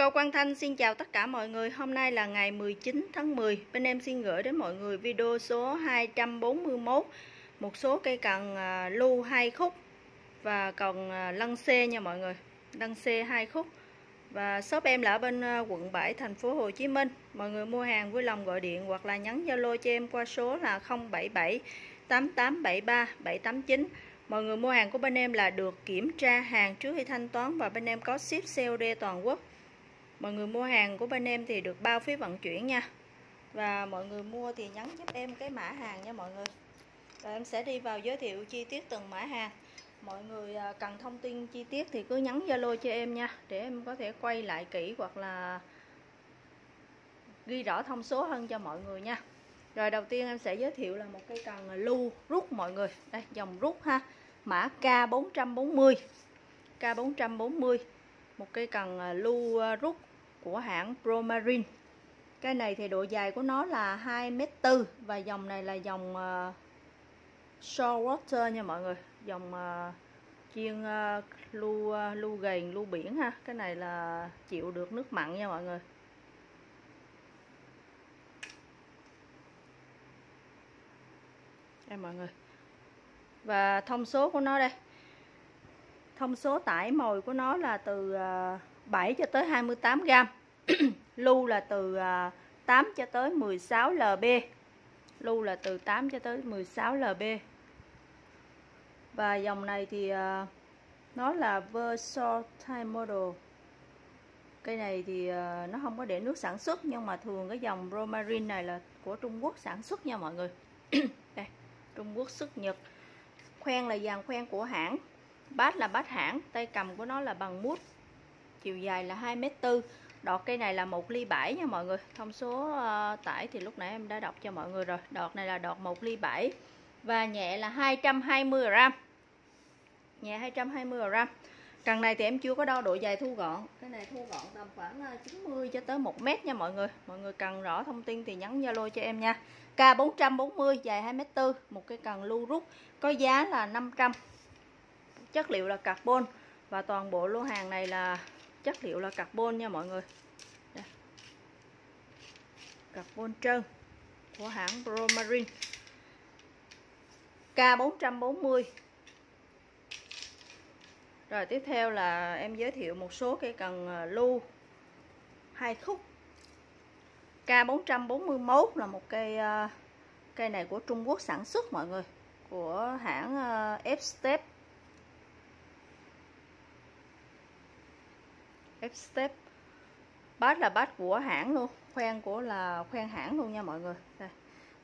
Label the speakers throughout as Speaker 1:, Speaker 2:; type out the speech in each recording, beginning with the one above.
Speaker 1: Cầu Quang Thanh xin chào tất cả mọi người. Hôm nay là ngày 19 tháng 10. Bên em xin gửi đến mọi người video số 241. Một số cây cần à, lưu hai khúc và còn à, lăng xê nha mọi người. Lăng xê hai khúc. Và shop em là ở bên à, quận 7 thành phố Hồ Chí Minh. Mọi người mua hàng vui lòng gọi điện hoặc là nhắn Zalo cho em qua số là 077 8873 789. Mọi người mua hàng của bên em là được kiểm tra hàng trước khi thanh toán và bên em có ship COD toàn quốc. Mọi người mua hàng của bên em thì được bao phí vận chuyển nha. Và mọi người mua thì nhắn giúp em cái mã hàng nha mọi người. Rồi em sẽ đi vào giới thiệu chi tiết từng mã hàng. Mọi người à, cần thông tin chi tiết thì cứ nhắn Zalo cho em nha, để em có thể quay lại kỹ hoặc là ghi rõ thông số hơn cho mọi người nha. Rồi đầu tiên em sẽ giới thiệu là một cây cần lưu rút mọi người. Đây, dòng rút ha. Mã K440. K440. Một cây cần à, lưu à, rút của hãng Promarine. Cây này thì độ dài của nó là 2m4 và dòng này là dòng ờ, uh, shore water nha mọi người. Dòng ờ, uh, chuyên uh, ờ, lưu uh, lưu gầy, lưu biển ha. Cái này là chịu được nước mặn nha mọi người. Đây mọi người. Và thông số của nó đây. Thông số tải mồi của nó là từ uh, 7 cho tới 28 gram lưu là từ à, 8 cho tới 16 lb. Lưu là từ 8 cho tới 16 lb. Và dòng này thì à, nó là versatile model. Cây này thì à, nó không có để nước sản xuất, nhưng mà thường cái dòng romarin này là của Trung Quốc sản xuất nha mọi người. Đây, Trung Quốc, xuất Nhật. Khoen là dàn khoen của hãng. Bát là bát hãng, tay cầm của nó là bằng mút chiều dài là 2m4 đọt cây này là một ly 7 nha mọi người. Thông số uh, tải thì lúc nãy em đã đọc cho mọi người rồi. Đọt này là đọt một ly 7 và nhẹ là 220 gram. Nhẹ 220 gram. Cần này thì em chưa có đo độ dài thu gọn. Cái này thu gọn tầm khoảng ờ, 90 cho tới 1 mét nha mọi người. Mọi người cần rõ thông tin thì nhắn Zalo cho em nha. K440 dài 2m4 Một cái cần lưu rút Có giá là 500 Chất liệu là carbon Và toàn bộ lô hàng này là chất liệu là carbon nha mọi người. Đây. carbon trơn của hãng Promarine K440 rồi tiếp theo là em giới thiệu một số cây cần à, lưu hai khúc. K441 là một cây à, cây này của Trung Quốc sản xuất mọi người, của hãng à, F-Step. F-Step bát là bát của hãng luôn. Khoen của là khoen hãng luôn nha mọi người. Đây.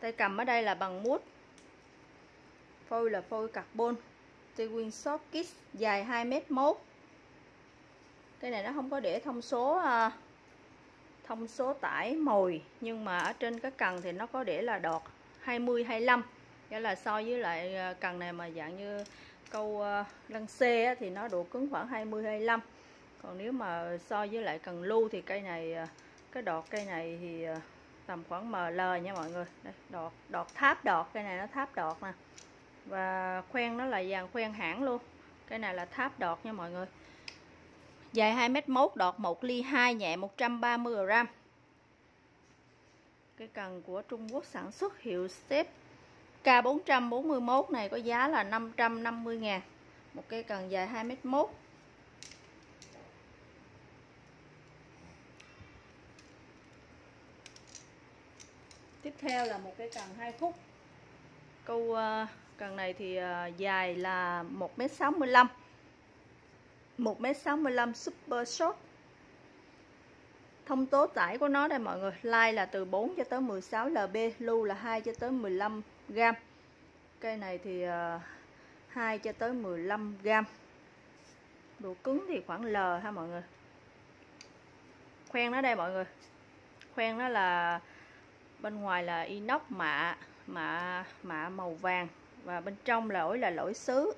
Speaker 1: tay cầm ở đây là bằng mút. Phôi là phôi carbon. Twin Shop Kiss dài 2m1 cái này nó không có để thông số à, thông số tải mồi nhưng mà ở trên cái cần thì nó có để là đọt 20 25 nghĩa là so với lại à, cần này mà dạng như câu à, lăng C thì nó độ cứng khoảng 20 25 còn nếu mà so với lại cần lưu thì cây này à, cái đọt cây này thì à, tầm khoảng ML nha mọi người. Đây, đọt đọt tháp đọt cây này nó tháp đọt nè. Và khoen nó là dàn khoen hãng luôn. Cây này là tháp đọt nha mọi người. Dài 2 mét mốt đọt 1 ly 2 nhẹ 130g cái cần của Trung Quốc sản xuất hiệu Step K441 này có giá là 550 ngàn. Một cây cần dài 2m1 tiếp theo là một cái cần 2 khúc câu uh, cần này thì uh, dài là 1m65 1m65 super short. Thông tố tải của nó đây mọi người like là từ 4 cho tới 16 lb lưu là 2 cho tới 15 gram. Cây này thì ờ, uh, 2 cho tới 15 gram. Độ cứng thì khoảng L ha mọi người. Khoen nó đây mọi người. Khoen nó là bên ngoài là inox mạ mạ mạ màu vàng. Và bên trong là lỗi là lỗi sứ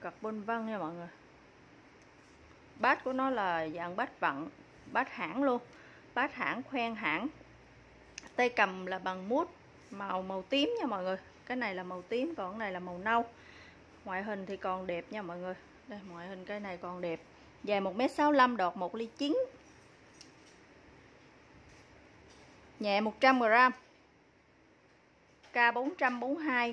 Speaker 1: carbon vân nha mọi người. Bát của nó là dạng bát vặn, bát hãng luôn. Bát hãng khoen hãng. Tay cầm là bằng mút, màu màu tím nha mọi người. Cái này là màu tím, còn cái này là màu nâu. Ngoại hình thì còn đẹp nha mọi người. Đây, ngoại hình cái này còn đẹp. Dài 1m65 đọt 1 ly 9 nhẹ 100g K442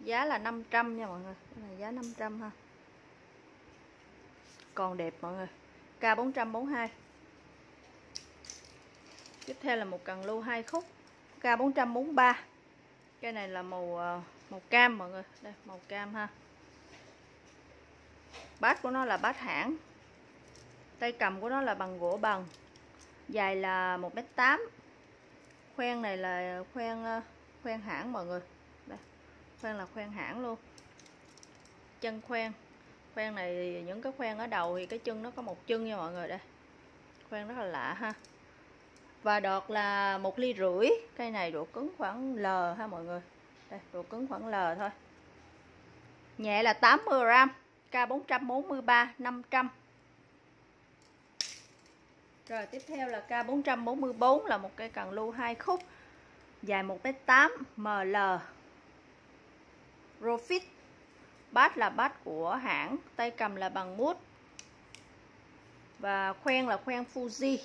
Speaker 1: giá là 500 nha mọi người. Cái này giá 500 ha. Còn đẹp mọi người. K442 tiếp theo là một cần lưu hai khúc. K443 cái này là màu ờ, màu cam mọi người. Đây, màu cam ha. Bát của nó là bát hãng. Tay cầm của nó là bằng gỗ bằng dài là 1m8 khoen này là khoen ờ, khoen hãng mọi người. Đây, khoen là khoen hãng luôn. Chân khoen. Khoen này những cái khoen ở đầu thì cái chân nó có một chân nha mọi người, đây. Khoen rất là lạ ha. Và đọt là một ly rưỡi. Cây này độ cứng khoảng L ha mọi người. Đây, độ cứng khoảng L thôi. Nhẹ là 80g K443 500 rồi, tiếp theo là K444 là một cây cần lưu hai khúc, dài 1m8 ML Profit bát là bát của hãng, tay cầm là bằng mút. Và khoen là khoen Fuji.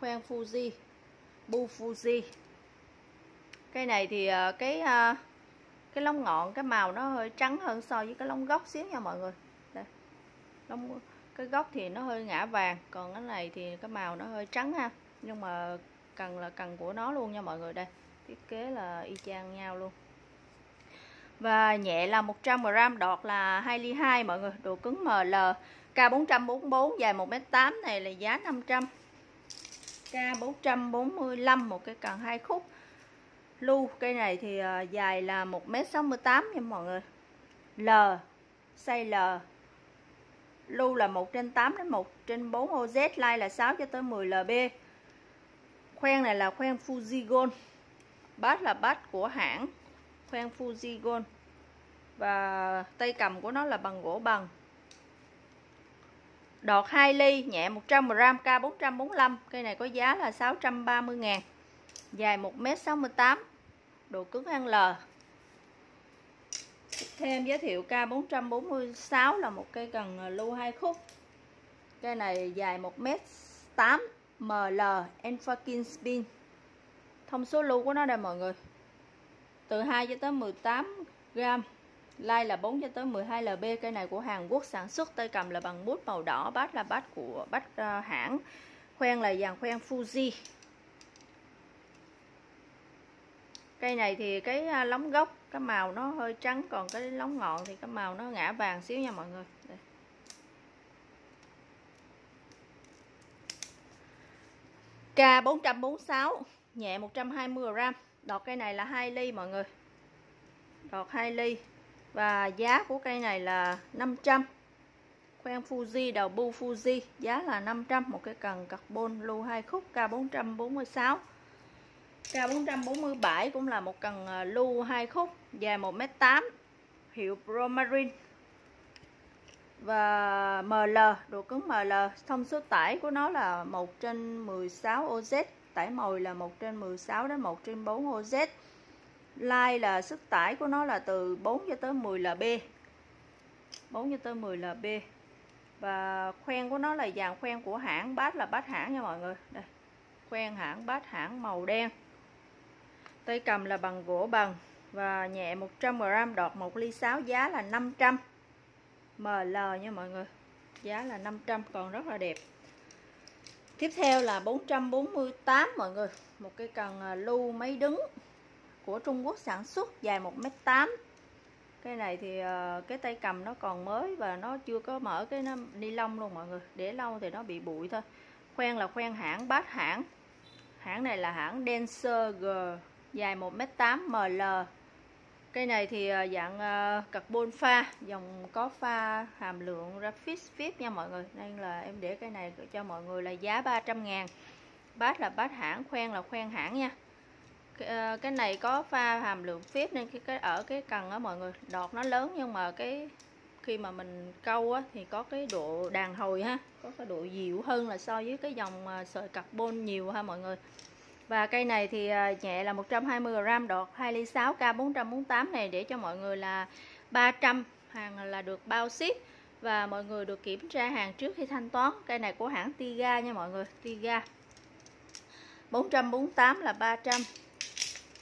Speaker 1: Khoen Fuji. Bu Fuji. Cây này thì ờ, cái ờ, cái lông ngọn, cái màu nó hơi trắng hơn so với cái lông gốc xíu nha mọi người. Đây. Lông cái gốc thì nó hơi ngã vàng, còn cái này thì cái màu nó hơi trắng ha. Nhưng mà cần là cần của nó luôn nha mọi người, đây, thiết kế là y chang nhau luôn. Và nhẹ là 100g đọt là 2 ly 2 mọi người, độ cứng ML K444 dài 1m8 này là giá 500 K445 một cái cần hai khúc. Lưu cây này thì à, dài là 1m68 nha mọi người. L, size L lưu là 1 trên 8 đến 1 trên 4 OZ like là 6 cho tới 10 LB khoen này là khoen Fuji Gold bát là bát của hãng khoen Fuji Gold và tay cầm của nó là bằng gỗ bằng. Đọt 2 ly, nhẹ 100g K445 cây này có giá là 630 ngàn. Dài 1m68 độ cứng ăn L thêm giới thiệu K446 là một cây cần lưu hai khúc. Cây này dài 1m8 ML Enfakin Spin. Thông số lưu của nó đây mọi người. Từ 2 cho tới 18 gram. Lai là 4 cho tới 12 lb cây này của Hàn Quốc sản xuất tay cầm là bằng bút màu đỏ bát là bát của bát uh, hãng. Khoen là dàn khoen Fuji. Cây này thì cái ờ, lóng gốc cái màu nó hơi trắng, còn cái lóng ngọn thì cái màu nó ngã vàng xíu nha mọi người. Đây. K446 nhẹ 120g đọt cây này là 2 ly mọi người. Đọt 2 ly. Và giá của cây này là 500 khoen Fuji, đầu bu Fuji, giá là 500 một cái cần carbon lưu hai khúc K446 K447 cũng là một cần à, lưu hai khúc, dài 1m8 hiệu Promarine và ML độ cứng ML thông số tải của nó là 1 trên 16 OZ tải mồi là 1 trên 16 đến 1 trên 4 OZ Like là sức tải của nó là từ 4 cho tới 10 lb 4 cho tới 10 lb và khoen của nó là dàn khoen của hãng bát là bát hãng nha mọi người. Đây, khoen hãng bát hãng màu đen tay cầm là bằng gỗ bằng và nhẹ 100g đọt 1 ly 6 giá là 500 ML nha mọi người, giá là 500 còn rất là đẹp. Tiếp theo là 448 mọi người, một cái cần à, lưu máy đứng của Trung Quốc sản xuất dài 1m8 cái này thì à, cái tay cầm nó còn mới và nó chưa có mở cái ni lông luôn mọi người, để lâu thì nó bị bụi thôi. Khoen là khoen hãng, bát hãng. Hãng này là hãng Dancer G dài 1m8 ML cây này thì ờ, dạng ờ, carbon pha dòng có pha hàm lượng Rapid VIP nha mọi người. Nên là em để cây này cho mọi người là giá 300 ngàn. Bát là bát hãng khoen là khoen hãng nha. Cái, ờ, này có pha hàm lượng phép nên cái, cái ở cái cần á mọi người đọt nó lớn nhưng mà cái khi mà mình câu á thì có cái độ đàn hồi ha có cái độ dịu hơn là so với cái dòng sợi carbon nhiều ha mọi người và cây này thì à, nhẹ là 120g đọt 2 ly 6 k 448 này để cho mọi người là 300 hàng là được bao ship. Và mọi người được kiểm tra hàng trước khi thanh toán. Cây này của hãng Tiga nha mọi người, Tiga. 448 là 300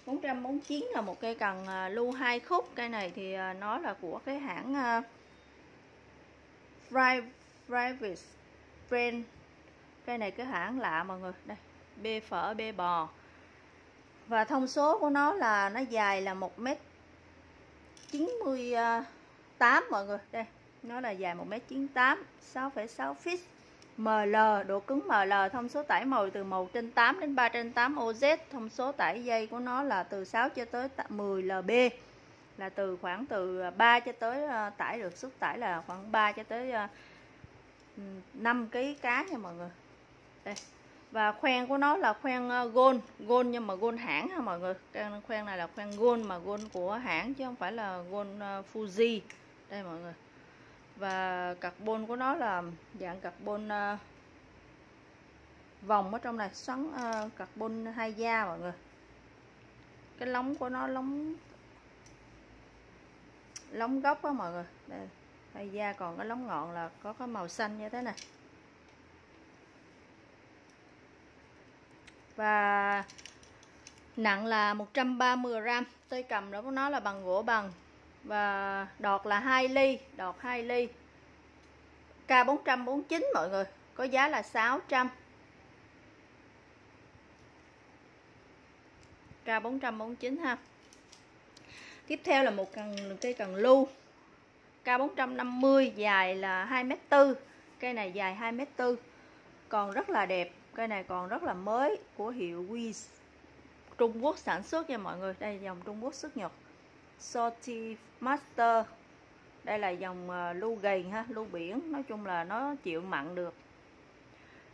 Speaker 1: 449 là một cây cần à, lưu hai khúc. Cây này thì à, nó là của cái hãng Private Brand. Cây này cái hãng lạ mọi người, đây bê phở bê bò. Và thông số của nó là nó dài là 1 m 98 mọi người. Đây nó là dài 1m98 6,6 feet. ML độ cứng ML thông số tải màu từ 1 trên 8 đến 3 trên 8 OZ thông số tải dây của nó là từ 6 cho tới 10 LB là từ khoảng từ à, 3 cho tới à, tải được xuất tải là khoảng 3 cho tới à, ừ, 5 kg cá nha mọi người. Đây và khoen của nó là khoen ờ, gold gold nhưng mà gold hãng ha mọi người. Cái khoen này là khoen gold mà gold của hãng chứ không phải là gold ờ, Fuji. Đây mọi người. Và carbon của nó là dạng carbon ờ, vòng ở trong này, xoắn carbon hai da mọi người. Cái lóng của nó lóng lóng gốc á mọi người. Đây, hai da còn cái lóng ngọn là có cái màu xanh như thế này. Và nặng là 130 gram, tay cầm đó của nó là bằng gỗ bằng. Và đọt là 2 ly, đọt 2 ly. K449 mọi người, có giá là 600 K449 ha. Tiếp theo là một cần cây cần lưu. K450 dài là 2m4 cây này dài 2m4 còn rất là đẹp cây này còn rất là mới của hiệu Wiz. Trung Quốc sản xuất nha mọi người đây dòng Trung Quốc xuất Nhật. Sorty Master. Đây là dòng ờ, lưu gầy ha lưu biển nói chung là nó chịu mặn được.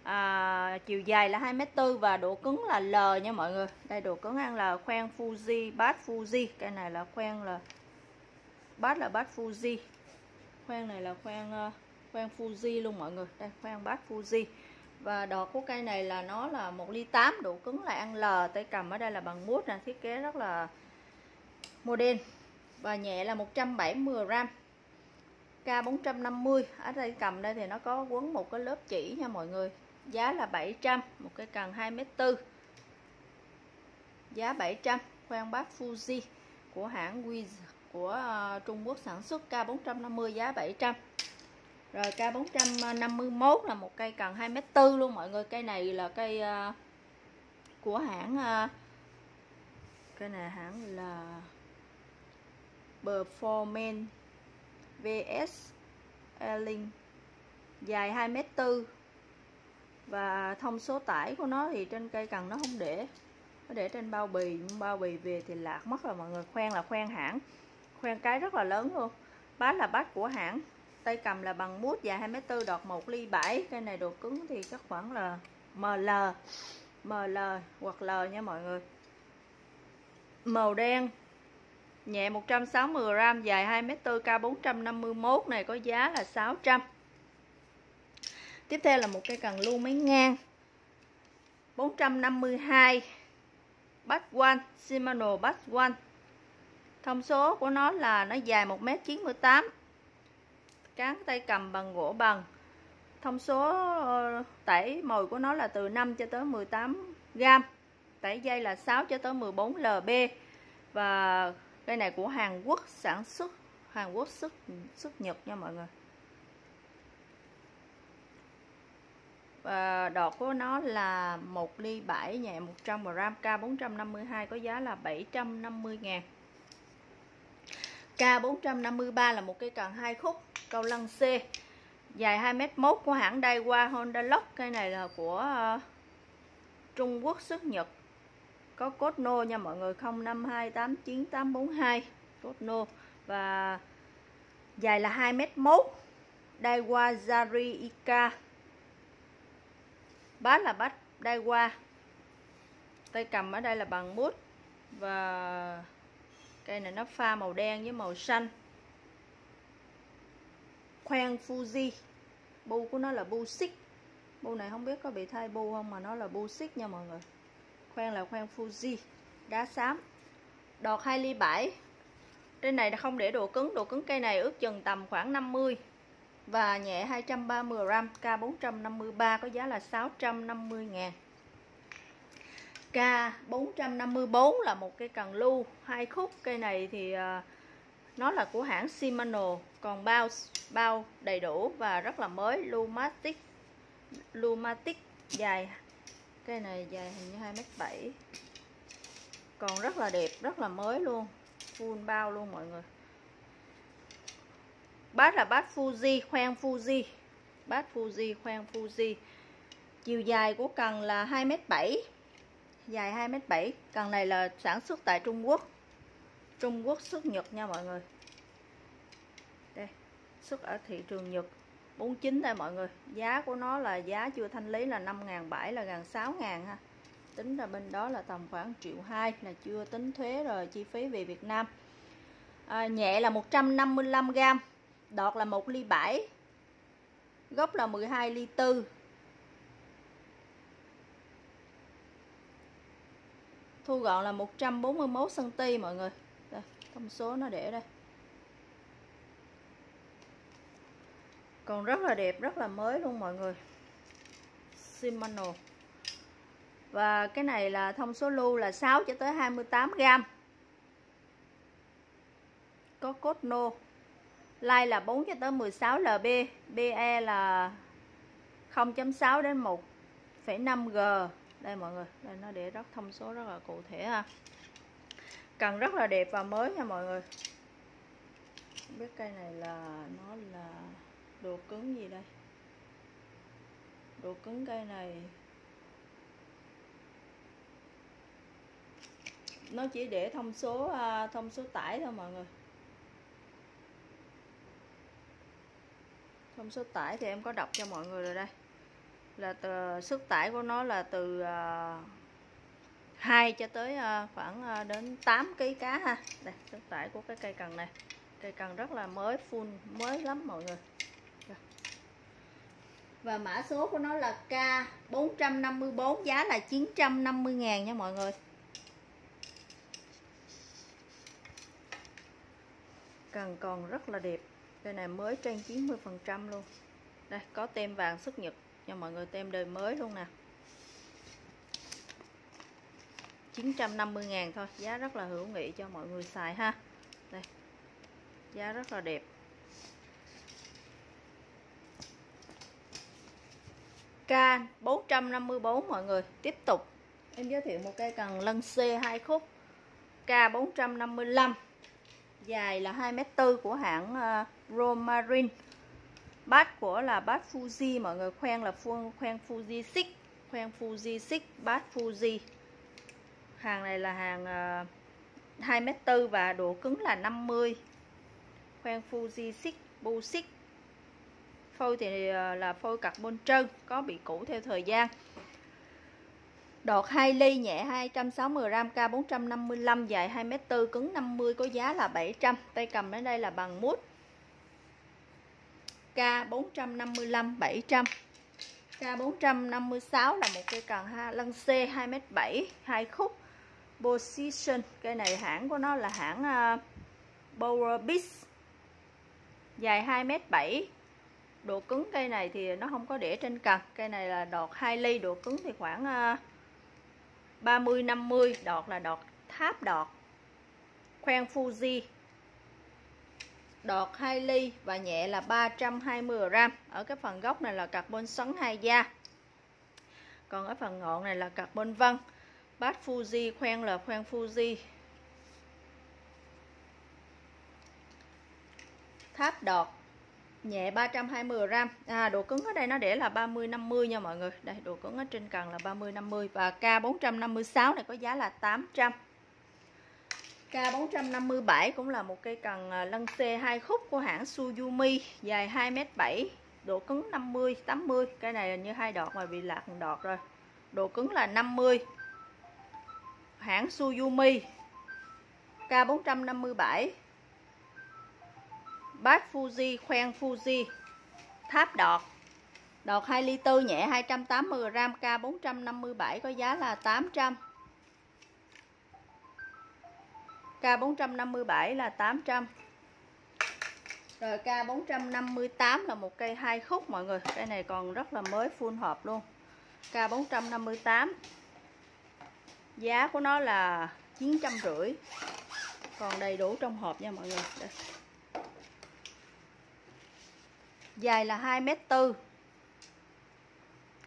Speaker 1: À, chiều dài là 2m4 và độ cứng là L nha mọi người. Đây độ cứng ăn là khoen Fuji bát Fuji. Cái này là khoen là bát là bát Fuji. Khoen này là khoen ờ, khoen Fuji luôn mọi người. Đây khoen bát Fuji và đọt của cây này là nó là một ly 8 độ cứng là ăn L tay cầm ở đây là bằng mút nè, thiết kế rất là modern. Và nhẹ là 170 gram K450 ở đây cầm đây thì nó có quấn một cái lớp chỉ nha mọi người. Giá là 700 một cái cần 2m4 giá 700 khoan bát Fuji của hãng Wiz của ờ, Trung Quốc sản xuất K450 giá 700 rồi K451 là một cây cần 2m4 luôn mọi người. Cây này là cây uh, của hãng uh, cây này hãng là Performance VS Airlink dài 2m4 và thông số tải của nó thì trên cây cần nó không để nó để trên bao bì nhưng bao bì về thì lạc mất rồi mọi người. Khoen là khoen hãng khoen cái rất là lớn luôn. Bát là bát của hãng tay cầm là bằng mút dài 24 đọt 1 ly 7 cây này độ cứng thì chắc khoảng là ML ML hoặc L nha mọi người. Màu đen Nhẹ 160g, dài 2m4, K451 này có giá là 600 Tiếp theo là một cây cần lưu máy ngang 452 Batch One, Shimano Batch One Thông số của nó là nó dài 1m98 Cán tay cầm bằng gỗ bằng. Thông số ờ, tẩy mồi của nó là từ 5 cho tới 18 gram Tẩy dây là 6 cho tới 14 lb. Và cây này của Hàn Quốc sản xuất, Hàn Quốc xuất xuất Nhật nha mọi người. Và đọt của nó là 1 ly 7 nhẹ 100g K452 có giá là 750 ngàn. K453 là một cây cần hai khúc câu lăng C dài 2m1 của hãng Daiwa Honda Lock cây này là của uh, Trung Quốc xuất Nhật. Có cốt nô nha mọi người 05289842 cốt nô. Và dài là 2m1 Daiwa Zari Ika. Bát là bát Daiwa tay cầm ở đây là bằng mút. Và cây này nó pha màu đen với màu xanh. Khoen Fuji. Bu của nó là bu xích. Bu này không biết có bị thay bu không mà nó là bu xích nha mọi người. Khoen là khoen Fuji. Đá xám. Đọt 2 ly 7 trên này không để độ cứng. Độ cứng cây này ước chừng tầm khoảng 50 và nhẹ 230g K453 có giá là 650 ngàn. K454 là một cây cần lưu. Hai khúc cây này thì uh, nó là của hãng Shimano. Còn bao bao đầy đủ và rất là mới Lumatic Lumatic dài. Cây này dài hình như 2m7 còn rất là đẹp rất là mới luôn. Full bao luôn mọi người. Bát là bát Fuji khoen Fuji. Bát Fuji khoen Fuji. Chiều dài của cần là 2m7 dài 2m7 cần này là sản xuất tại Trung Quốc. Trung Quốc xuất Nhật nha mọi người. Đây xuất ở thị trường Nhật. 49 đây mọi người. Giá của nó là giá chưa thanh lý là 5.700 là gần 6.000 ha. Tính ra bên đó là tầm khoảng triệu hai là chưa tính thuế rồi chi phí về Việt Nam. À, nhẹ là 155g đọt là 1 ly 7 gốc là 12 ly 4 thu gọn là 141 cm mọi người. Đây, thông số nó để đây. Còn rất là đẹp rất là mới luôn mọi người. Shimano. Và cái này là thông số lưu là 6 cho tới 28 g có cốt nô. Lai là 4 cho tới 16 lb. Be là 0.6 đến 1,5 g đây mọi người, đây nó để rất thông số rất là cụ thể ha. Cần rất là đẹp và mới nha mọi người. Không biết cây này là, nó là đồ cứng gì đây? Đồ cứng cây này. Nó chỉ để thông số à, thông số tải thôi mọi người. Thông số tải thì em có đọc cho mọi người rồi đây là từ sức tải của nó là từ uh, à, 2 cho tới uh, khoảng uh, đến 8 kg cá ha. Đây sức tải của cái cây cần này. Cây cần rất là mới full mới lắm mọi người. Và mã số của nó là K454 giá là 950 ngàn nha mọi người. Cần còn rất là đẹp. Cây này mới trên 90 phần trăm luôn. Đây có tem vàng xuất nhật cho mọi người tem đời mới luôn nè. 950 ngàn thôi giá rất là hữu nghị cho mọi người xài ha. Đây giá rất là đẹp. K454 mọi người tiếp tục. Em giới thiệu một cây cần lân C hai khúc. K455 dài là 2m4 của hãng uh, Romarin bát của là bát Fuji mọi người khoen là phương khoen Fuji 6 khoen Fuji 6 bát Fuji. Hàng này là hàng ờ, uh, 2m4 và độ cứng là 50 khoen Fuji 6 Bu 6 phôi thì uh, là phôi carbon trơn có bị cũ theo thời gian. Đọt 2 ly nhẹ 260g K455 dài 2m4 cứng 50 có giá là 700 tay cầm đến đây là bằng mút. K455 700 K456 là một cây cần ha lân C 2m7 hai khúc. Position cây này hãng của nó là hãng ờ, uh, Power dài 2m7 độ cứng cây này thì nó không có để trên cần cây này là đọt 2 ly độ cứng thì khoảng uh, 30 50 đọt là đọt tháp đọt. Khoen Fuji đọt 2 ly và nhẹ là 320g ở cái phần gốc này là carbon xoắn hai da. Còn ở phần ngọn này là carbon vân. Bát Fuji khoen là khoen Fuji. Tháp đọt nhẹ 320g à, độ cứng ở đây nó để là 30 50 nha mọi người. Đây độ cứng ở trên cần là 30 50 và K456 này có giá là 800 K457 cũng là một cây cần à, lân C hai khúc của hãng Suzumi dài 2m7 độ cứng 50 80 cái này như hai đọt mà bị lạc một đọt rồi. Độ cứng là 50 hãng Suzumi K457 bát Fuji khoen Fuji, tháp đọt. Đọt 2 ly tư nhẹ 280g K457 có giá là 800 K457 là 800 Rồi K458 là một cây hai khúc mọi người. Cây này còn rất là mới full hộp luôn. K458 Giá của nó là 950 Còn đầy đủ trong hộp nha mọi người. Đây. Dài là 2m4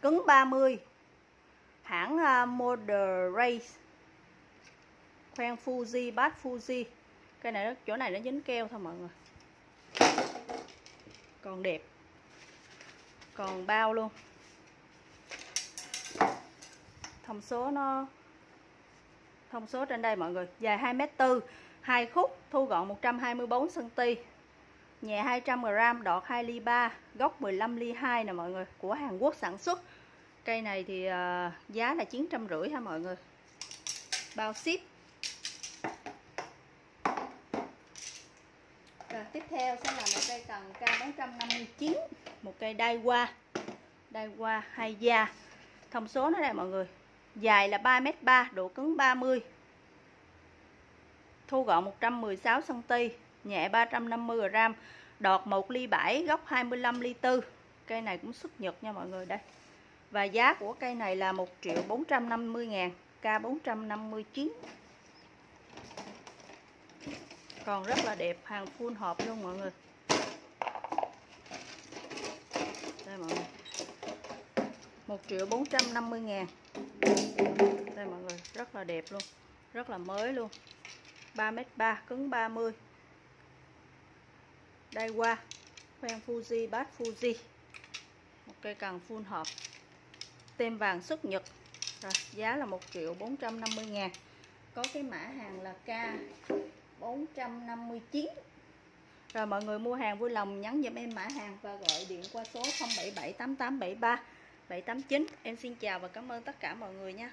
Speaker 1: Cứng 30 Hãng uh, Model Race. Khoen Fuji, bát Fuji. Cái này chỗ này nó dính keo thôi mọi người. Còn đẹp. Còn bao luôn. Thông số nó Thông số trên đây mọi người Dài 2m4 hai khúc Thu gọn 124cm Nhẹ 200g Đọt 2 ly 3 Gốc 15 ly 2 nè mọi người Của Hàn Quốc sản xuất. Cây này thì uh, giá là 950 ha mọi người? Bao ship Rồi tiếp theo sẽ là một cây cần K459 Một cây đai qua Đai qua hai da. Thông số nó đây mọi người. Dài là 3m3 Độ cứng 30 Thu gọn 116cm Nhẹ 350g Đọt 1 ly 7 góc 25 ly 4 Cây này cũng xuất nhật nha mọi người đây. Và giá của cây này là 1 triệu 450 ngàn K459 Còn rất là đẹp, Hàng full hộp luôn mọi người Đây mọi người 1 triệu 450 ngàn. Đây, mọi người, Rất là đẹp luôn, Rất là mới luôn. 3m3 cứng 30 Đây qua Khoen Fuji bát Fuji. Một cây cần full hộp. Tem vàng xuất nhật. Rồi, giá là 1 triệu 450 ngàn. Có cái mã hàng là K 459 rồi, mọi người mua hàng vui lòng nhắn giùm em mã hàng và gọi điện qua số 789 em xin chào và cảm ơn tất cả mọi người nha.